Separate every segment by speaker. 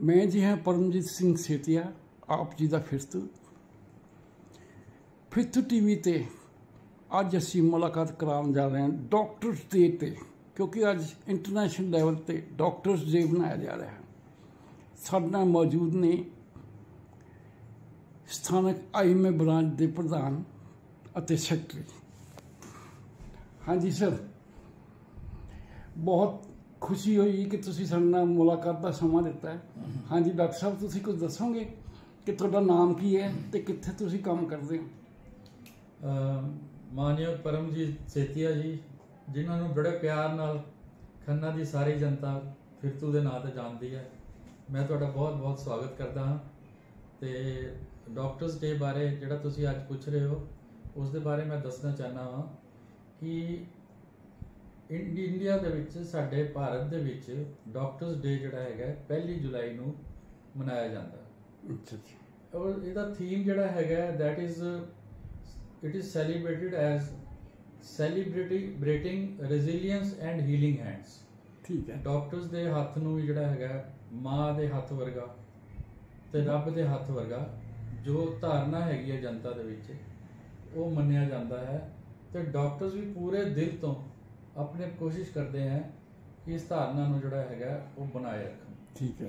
Speaker 1: ਮੈਂ ਜੀ ਹਾਂ ਪਰਮਜੀਤ ਸਿੰਘ ਸੇਤੀਆ ਆਪ ਜੀ ਦਾ ਫਿਰਤੂ ਫਿਰਤੂ ਟੀਵੀ ਤੇ ਅੱਜ ਅਸੀਂ ਮੁਲਾਕਾਤ ਕਰਾਉਣ ਜਾ ਰਹੇ ਹਾਂ ਡਾਕਟਰਸ ਡੇ ਤੇ ਕਿਉਂਕਿ ਅੱਜ ਇੰਟਰਨੈਸ਼ਨਲ ਲੈਵਲ ਤੇ ਡਾਕਟਰਸ ਡੇ ਮਨਾਇਆ ਜਾ ਰਿਹਾ ਹੈ ਸਾਡੇ ਨਾਲ ਮੌਜੂਦ ਨੇ ਸਥਾਨਕ ਆਈਐਮਏ ਬ੍ਰਾਂਚ ਦੇ ਪ੍ਰਧਾਨ ਅਤੇ ਸੈਕਟਰੀ ਹਾਂਜੀ ਸਰ ਬਹੁਤ ਖੁਸ਼ੀ ਹੋਈ ਕਿ ਤੁਸੀਂ ਸਾਡੇ ਨਾਲ ਮੁਲਾਕਾਤ ਦਾ ਸਮਾਂ ਦਿੱਤਾ ਹਾਂਜੀ, ਡਾਕਟਰ ਸਾਹਿਬ, ਤੁਸੀਂ ਕੁਝ ਦੱਸੋਗੇ ਕਿ ਤੁਹਾਡਾ ਨਾਮ ਕੀ ਹੈ ਤੇ ਕਿੱਥੇ ਤੁਸੀਂ ਕੰਮ ਕਰਦੇ ਹੋ?
Speaker 2: ਮਾਨਯੋਗ ਪਰਮਜੀਤ ਸੇਤੀਆ ਜੀ, ਜਿਨ੍ਹਾਂ ਨੂੰ ਬੜੇ ਪਿਆਰ ਨਾਲ ਖੰਨਾ ਦੀ ਸਾਰੀ ਜਨਤਾ ਫਿਰਤੂ ਦੇ ਨਾਂ ਤੇ ਜਾਣਦੀ ਹੈ। ਮੈਂ ਤੁਹਾਡਾ ਬਹੁਤ-ਬਹੁਤ ਸਵਾਗਤ ਕਰਦਾ ਹਾਂ ਤੇ ਡਾਕਟਰਸ ਡੇ ਬਾਰੇ ਜਿਹੜਾ ਤੁਸੀਂ ਅੱਜ ਪੁੱਛ ਰਹੇ ਹੋ, ਉਸ ਦੇ ਬਾਰੇ ਮੈਂ ਦੱਸਣਾ ਚਾਹਨਾ ਹਾਂ ਕਿ ਇੰਡੀਆ ਦੇ ਵਿੱਚ ਸਾਡੇ ਭਾਰਤ ਦੇ ਵਿੱਚ ਡਾਕਟਰਸ ਡੇ ਜਿਹੜਾ ਹੈਗਾ ਪਹਿਲੀ ਜੁਲਾਈ ਨੂੰ ਮਨਾਇਆ ਜਾਂਦਾ।
Speaker 1: ਅੱਛਾ ਜੀ
Speaker 2: ਔਰ ਇਹਦਾ ਥੀਮ ਜਿਹੜਾ ਹੈਗਾ that is it is celebrated as celebrating resilience and healing hands
Speaker 1: ਠੀਕ ਹੈ।
Speaker 2: ਡਾਕਟਰਸ ਦੇ ਹੱਥ ਨੂੰ ਵੀ ਜਿਹੜਾ ਹੈਗਾ ਮਾਂ ਦੇ ਹੱਥ ਵਰਗਾ ਤੇ ਰੱਬ ਦੇ ਹੱਥ ਵਰਗਾ ਜੋ ਧਾਰਨਾ ਹੈਗੀ ਹੈ ਜਨਤਾ ਦੇ ਵਿੱਚ ਉਹ ਮੰਨਿਆ ਜਾਂਦਾ ਹੈ। ਤੇ ਡਾਕਟਰਸ ਵੀ ਪੂਰੇ ਦਿਲ ਤੋਂ ਆਪਣੇ ਕੋਸ਼ਿਸ਼ ਕਰਦੇ ਹੈ ਕਿ ਇਸ ਧਾਰਨਾ ਨੂੰ ਜਿਹੜਾ ਹੈਗਾ ਉਹ ਬਣਾਏ ਰੱਖਣ
Speaker 1: ਠੀਕ ਹੈ।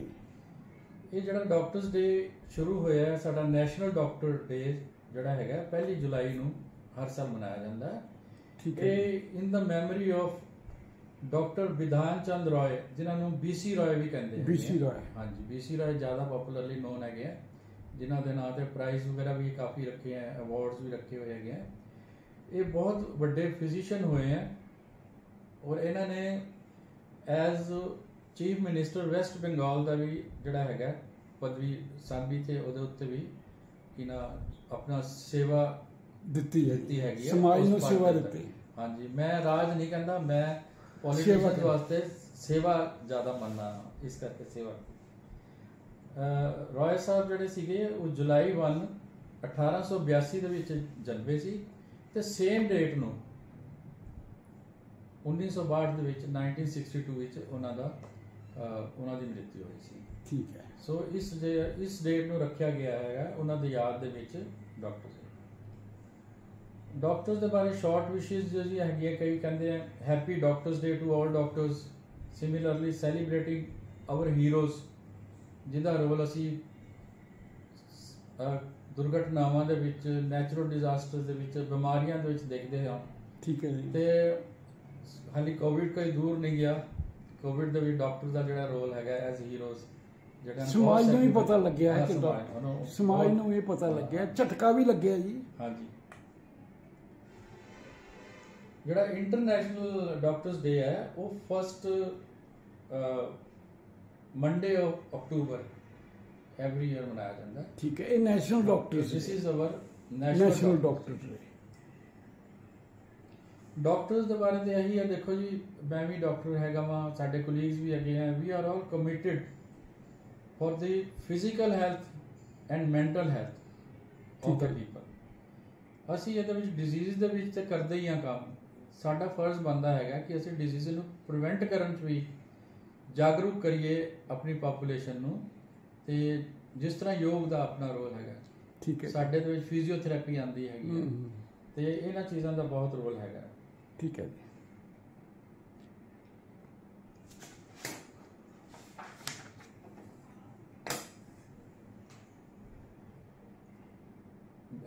Speaker 2: ਇਹ ਜਿਹੜਾ ਡਾਕਟਰਸ ਡੇ ਸ਼ੁਰੂ ਹੋਇਆ ਹੈ ਸਾਡਾ ਨੈਸ਼ਨਲ ਡਾਕਟਰ ਡੇ ਜਿਹੜਾ ਹੈਗਾ ਪਹਿਲੀ ਜੁਲਾਈ ਨੂੰ ਹਰ ਸਾਲ ਮਨਾਇਆ ਜਾਂਦਾ ਹੈ
Speaker 1: ਠੀਕ ਹੈ।
Speaker 2: ਇਹ in the memory of doctor Bidhan Chandra Roy ਜਿਨ੍ਹਾਂ ਨੂੰ ਬੀਸੀ ਰਾਏ ਵੀ ਕਹਿੰਦੇ ਆ।
Speaker 1: ਰਾਏ।
Speaker 2: ਹਾਂਜੀ ਬੀਸੀ ਰਾਏ ਜ਼ਿਆਦਾ ਪਪੂਲਰਲੀ ਨੋਨ ਹੈਗੇ ਆ ਜਿਨ੍ਹਾਂ ਦੇ ਨਾਂ ਤੇ ਪ੍ਰਾਈਜ਼ ਵਗੈਰਾ ਵੀ ਕਾਫੀ ਰੱਖੇ ਆ ਅਵਾਰਡਸ ਵੀ ਰੱਖੇ ਹੋਏ ਹੈਗੇ ਆ ਇਹ ਬਹੁਤ ਵੱਡੇ ਫਿਜ਼ੀਸ਼ੀਅਨ ਹੋਏ ਆ ਔਰ ਇਹਨਾਂ ਨੇ as chief minister West Bengal ਦਾ ਵੀ ਜਿਹੜਾ ਹੈਗਾ ਪਦਵੀ ਸਾਂਭੀ ਤੇ ਉਹਦੇ ਉੱਤੇ ਵੀ ਇਹਨਾਂ ਆਪਣਾ ਸੇਵਾ
Speaker 1: ਦਿੱਤੀ ਹੈ।
Speaker 2: ਦਿੱਤੀ ਹੈਗੀ ਹੈ
Speaker 1: ਸਮਾਜ ਨੂੰ ਸੇਵਾ ਦਿੱਤੀ।
Speaker 2: ਹਾਂਜੀ ਮੈਂ ਰਾਜ ਨਹੀਂ ਕਹਿੰਦਾ ਮੈਂ
Speaker 1: ਕਰੋ।
Speaker 2: ਵਾਸਤੇ ਸੇਵਾ ਜ਼ਿਆਦਾ ਮੰਨਦਾ ਇਸ ਕਰਕੇ ਸੇਵਾ ਰਾਏ ਸਾਹਿਬ ਜਿਹੜੇ ਸੀਗੇ ਉਹ ਜੁਲਾਈ 1 1882 ਦੇ ਵਿੱਚ ਜਨਮੇ ਸੀ ਤੇ ਸੇਮ ਡੇਟ ਨੂੰ 1962 ਦੇ ਵਿੱਚ 1962 ਵਿੱਚ ਉਹਨਾਂ ਦਾ ਉਹਨਾਂ ਦੀ ਮ੍ਰਿਤਿੂ ਹੋਈ ਸੀ।
Speaker 1: ਠੀਕ ਹੈ।
Speaker 2: ਸੋ ਇਸ ਇਸ ਡੇਟ ਨੂੰ ਰੱਖਿਆ ਗਿਆ ਹੈਗਾ ਉਹਨਾਂ ਦੀ ਯਾਦ ਦੇ ਵਿੱਚ ਡਾਕਟਰ ਡਾਕਟਰਸ ਦੇ ਬਾਰੇ ਸ਼ਾਰਟ ਵਿਸ਼ੇਸ ਜਿਹੜੀ ਹੈਗੀ ਹੈ ਕਈ ਕਹਿੰਦੇ ਆ happy doctors day to all doctors similarly celebrating our heroes ਜਿਹਦਾ ਰੋਲ ਅਸੀਂ ਦੁਰਘਟਨਾਵਾਂ ਦੇ ਵਿੱਚ ਨੈਚੁਰਲ ਡਿਜ਼ਾਸਟਰਸ ਦੇ ਵਿੱਚ ਬਿਮਾਰੀਆਂ ਦੇ ਵਿੱਚ ਦੇਖਦੇ ਹਾਂ।
Speaker 1: ਠੀਕ ਹੈ ਜੀ।
Speaker 2: ਤੇ ਹਾਲੀ ਕੋਵਿਡ ਕੋਈ ਦੂਰ ਨਹੀਂ ਗਿਆ। ਕੋਵਿਡ ਦੇ ਵੀ ਡਾਕਟਰ ਦਾ ਜਿਹੜਾ ਰੋਲ ਹੈਗਾ ਐਜ਼ ਹੀਰੋਜ਼ ਜਿਹੜਾ
Speaker 1: ਸਮਾਜ ਨੂੰ ਵੀ ਪਤਾ ਲੱਗਿਆ ਹੈ ਕਿ
Speaker 2: ਸਮਾਜ ਨੂੰ-
Speaker 1: ਇਹ ਪਤਾ ਲੱਗਿਆ। ਝਟਕਾ ਵੀ ਲੱਗਿਆ ਜੀ।
Speaker 2: ਹਾਂਜੀ। ਜਿਹੜਾ ਇੰਟਰਨੈਸ਼ਨਲ ਡਾਕਟਰਸ ਡੇ ਹੈ ਉਹ first Monday of October every year ਮਨਾਇਆ ਜਾਂਦਾ
Speaker 1: ਠੀਕ ਹੈ ਇਹ national
Speaker 2: doctors this is
Speaker 1: national
Speaker 2: national
Speaker 1: doctors day
Speaker 2: doctors ਦੇ ਬਾਰੇ ਤੇ ਇਹੀ ਹੈ ਦੇਖੋ ਜੀ ਮੈਂ ਵੀ ਡਾਕਟਰ ਹੈਗਾ ਵਾਂ ਸਾਡੇ ਕੋਲੀਗਸ ਵੀ ਹੈਗੇ ਆ we are all committed for the physical health and mental
Speaker 1: health
Speaker 2: of
Speaker 1: the.
Speaker 2: People ਅਸੀਂ ਇਹਦੇ ਵਿੱਚ ਡਿਜ਼ੀਜ਼ ਦੇ ਵਿੱਚ ਤੇ ਕਰਦੇ ਹੀ ਆ ਕੰਮ। ਸਾਡਾ ਫਰਜ਼ ਬਣਦਾ ਹੈਗਾ ਕਿ ਅਸੀਂ ਡਿਜ਼ੀਜ਼ ਨੂੰ ਪ੍ਰੀਵੈਂਟ ਕਰਨ 'ਚ ਵੀ ਜਾਗਰੂਕ ਕਰੀਏ ਆਪਣੀ ਪੋਪੂਲੇਸ਼ਨ ਨੂੰ ਤੇ ਜਿਸ ਤਰ੍ਹਾਂ ਯੋਗ ਦਾ ਆਪਣਾ ਰੋਲ ਹੈਗਾ।
Speaker 1: ਠੀਕ ਹੈ।
Speaker 2: ਸਾਡੇ ਦੇ ਵਿੱਚ ਫਿਜ਼ੀਓਥੈਰੇਪੀ ਆਉਂਦੀ ਹੈਗੀ ਹੈ ਤੇ ਇਹਨਾਂ ਚੀਜ਼ਾਂ ਦਾ ਬਹੁਤ ਰੋਲ ਹੈਗਾ।
Speaker 1: ठीक है जी।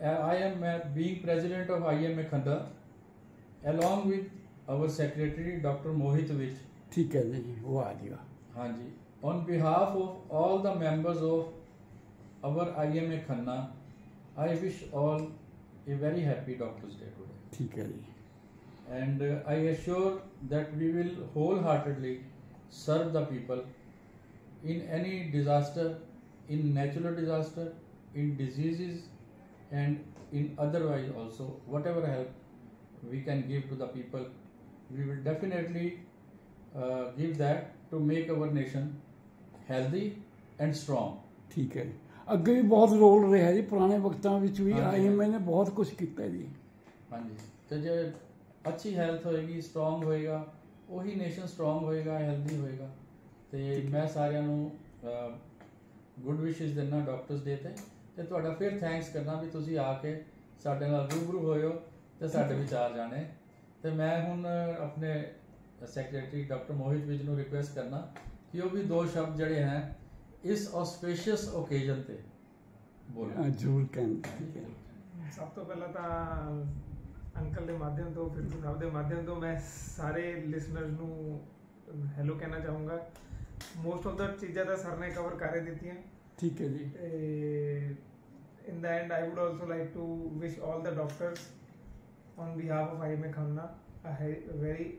Speaker 2: I am my being president of I M A Khanna along with our secretary doctor Mohit which
Speaker 1: ठीक है जी वो आ जाएगा।
Speaker 2: हाँ जी। On behalf of all the members of our I M A Khanna I wish all a very happy doctors day today
Speaker 1: ठीक है जी।
Speaker 2: And uh, I assure that we will wholeheartedly serve the people in any disaster, in natural disaster, in diseases, and in otherwise also, whatever help we can give to the people, we will definitely uh, give that to make our nation healthy and strong.
Speaker 1: ਠੀਕ ਹੈ ਜੀ ਅੱਗੇ ਵੀ ਬਹੁਤ role ਰਿਹਾ ਜੀ ਪੁਰਾਣੇ ਵਕਤਾਂ ਵਿੱਚ ਵੀ
Speaker 2: ਹਾਂਜੀ।
Speaker 1: ਆਈਐਮਏ ਨੇ ਬਹੁਤ ਕੁਝ ਕੀਤਾ ਜੀ
Speaker 2: ਹਾਂਜੀ ਤੇ ਜੇ ਅੱਛੀ ਹੈਲਥ ਹੋਏਗੀ ਸਟਰੋਂਗ ਹੋਏਗਾ ਉਹੀ ਨੇਸ਼ਨ ਸਟਰੋਂਗ ਹੋਏਗਾ ਹੈਲਦੀ ਹੋਏਗਾ। ਤੇ ਮੈਂ ਸਾਰਿਆਂ ਨੂੰ ਗੁੱਡ ਵਿਸ਼ੇਸ ਦੇਣਾ ਡਾਕਟਰਸ ਡੇ ਤੇ। ਤੇ ਤੁਹਾਡਾ ਫਿਰ ਥੈਂਕਸ ਕਰਨਾ ਵੀ ਤੁਸੀਂ ਆ ਕੇ ਸਾਡੇ ਨਾਲ ਰੂਬਰੂ ਹੋਏ ਹੋ ਤੇ ਸਾਡੇ ਵਿਚਾਰ ਜਾਣੇ। ਤੇ ਮੈਂ ਹੁਣ ਆਪਣੇ ਸੈਕਟਰੀ ਡਾਕਟਰ ਮੋਹਿਤ ਵਿਜ ਨੂੰ ਰਿਕੁਐਸਟ ਕਰਨਾ ਕਿ ਉਹ ਵੀ ਦੋ ਸ਼ਬਦ ਜਿਹੜੇ ਹੈ ਇਸ ਆਸਪੀਸ਼ੀਅਸ ਓਕੇਜ਼ਨ ਤੇ ਬੋਲੋ।
Speaker 1: ਜ਼ਰੂਰ ਕਹਿੰਦੇ
Speaker 3: ਸਭ ਤੋਂ ਪਹਿਲਾਂ ਤਾਂ ਅੰਕਲ ਦੇ ਮਾਧਿਅਮ ਤੋਂ ਫਿਰ ਸਾਹਿਬ ਦੇ ਮਾਧਿਅਮ ਤੋਂ ਮੈਂ ਸਾਰੇ ਲਿਸਨਰਸ ਨੂੰ ਹੈਲੋ ਕਹਿਣਾ ਚਾਹੂੰਗਾ। ਮੋਸਟ ਆਫ ਦਾ ਚੀਜ਼ਾਂ ਤਾਂ ਸਰ ਨੇ ਕਵਰ ਕਰ ਹੀ ਦਿੱਤੀਆਂ।
Speaker 1: ਠੀਕ ਹੈ ਜੀ।
Speaker 3: In the and I would also like to wish all the doctors on behalf of I M Khanna a very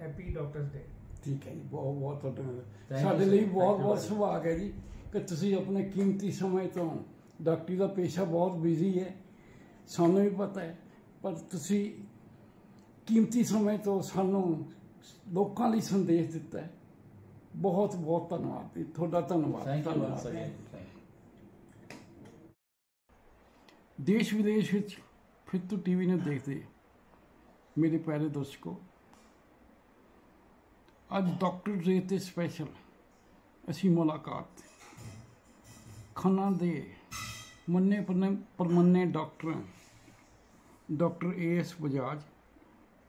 Speaker 3: happy doctors day
Speaker 1: ਠੀਕ ਹੈ ਜੀ ਬਹੁਤ ਬਹੁਤ ਤੁਹਾਡਾ ਸਾਡੇ. ਲਈ ਬਹੁਤ ਬਹੁਤ. ਸੁਭਾਗ ਹੈ ਜੀ ਕਿ ਤੁਸੀਂ ਆਪਣੇ ਕੀਮਤੀ ਸਮੇਂ ਤੋਂ ਡਾਕਟਰੀ ਦਾ ਪੇਸ਼ਾ ਬਹੁਤ ਬਿਜ਼ੀ ਹੈ। ਸਾਨੂੰ ਵੀ ਪਤਾ ਹੈ ਪਰ ਤੁਸੀਂ ਕੀਮਤੀ ਸਮੇਂ ਤੋਂ ਸਾਨੂੰ ਲੋਕਾਂ ਲਈ ਸੰਦੇਸ਼ ਦਿੱਤਾ ਹੈ। ਬਹੁਤ ਬਹੁਤ ਧੰਨਵਾਦ ਜੀ। ਤੁਹਾਡਾ ਧੰਨਵਾਦ। ਧੰਨਵਾਦ। ਦੇਸ਼ ਵਿਦੇਸ਼ ਵਿੱਚ ਫਿਰ ਤੋਂ ਟੀਵੀ ਨੂੰ ਦੇਖਦੇ ਮੇਰੇ ਪਿਆਰੇ ਦਰਸ਼ਕੋ ਅੱਜ ਡਾਕਟਰ ਡੇ ਤੇ ਸਪੈਸ਼ਲ ਅਸੀਂ ਮੁਲਾਕਾਤ ਖੰਨਾ ਦੇ ਮੰਨੇ ਪਰਮੰਨੇ doctor doctor A S Bajaj,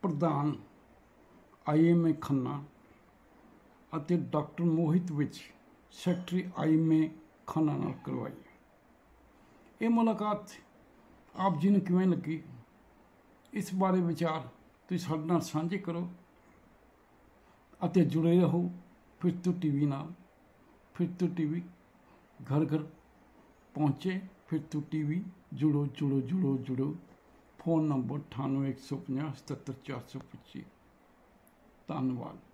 Speaker 1: ਪ੍ਰਧਾਨ ਆਈਐਮਏ ਖੰਨਾ ਅਤੇ ਡਾਕਟਰ ਮੋਹਿਤ ਵਿੱਚ ਸੈਕਟਰੀ ਆਈਐਮਏ ਖੰਨਾ ਨਾਲ ਕਰਵਾਈ। ਇਹ ਮੁਲਾਕਾਤ ਆਪ ਜੀ ਨੂੰ ਕਿਵੇਂ ਲੱਗੀ? ਇਸ ਬਾਰੇ ਵਿਚਾਰ ਤੁਸੀਂ ਸਾਡੇ ਨਾਲ ਸਾਂਝੇ ਕਰੋ ਅਤੇ ਜੁੜੇ ਰਹੋ ਫਿਰ ਤੋਂ ਟੀਵੀ ਨਾਲ। ਫਿਰ ਤੋਂ ਟੀਵੀ ਘਰ ਘਰ ਪਹੁੰਚੇ, ਫਿਰ ਤੋਂ ਟੀਵੀ ਜੁੜੋ ਜੁੜੋ ਜੁੜੋ ਜੁੜੋ। ਫੋਨ ਨੰਬਰ 9815077425 ਧੰਨਵਾਦ।